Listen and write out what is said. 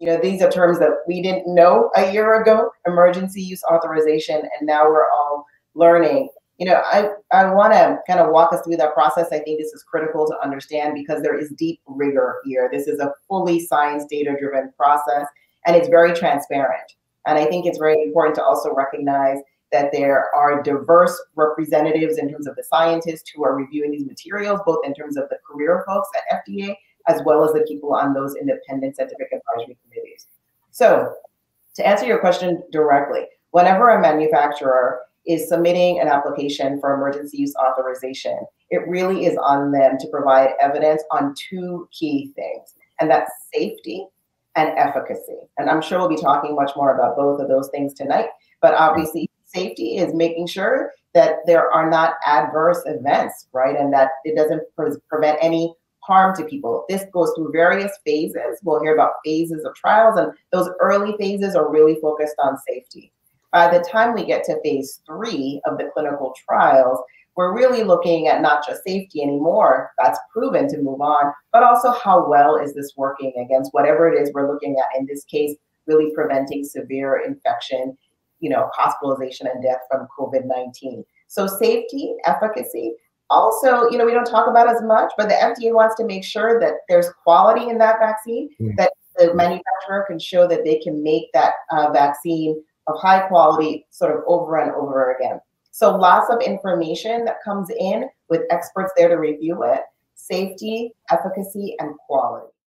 You know, these are terms that we didn't know a year ago, emergency use authorization, and now we're all learning. You know, I, I want to kind of walk us through that process. I think this is critical to understand because there is deep rigor here. This is a fully science data driven process and it's very transparent. And I think it's very important to also recognize that there are diverse representatives in terms of the scientists who are reviewing these materials, both in terms of the career folks at FDA, as well as the people on those independent scientific advisory committees. So to answer your question directly, whenever a manufacturer is submitting an application for emergency use authorization, it really is on them to provide evidence on two key things, and that's safety and efficacy. And I'm sure we'll be talking much more about both of those things tonight, but obviously safety is making sure that there are not adverse events, right? And that it doesn't pre- prevent any harm to people. This goes through various phases. We'll hear about phases of trials, and those early phases are really focused on safety. By the time we get to phase three of the clinical trials, we're really looking at not just safety anymore, that's proven to move on, but also how well is this working against whatever it is we're looking at. In this case, really preventing severe infection, you know, hospitalization and death from COVID 19. So, safety, efficacy, also, you know, we don't talk about as much, but the FDA wants to make sure that there's quality in that vaccine, mm. that the manufacturer can show that they can make that uh, vaccine of high quality sort of over and over again. So lots of information that comes in with experts there to review it, safety, efficacy, and quality.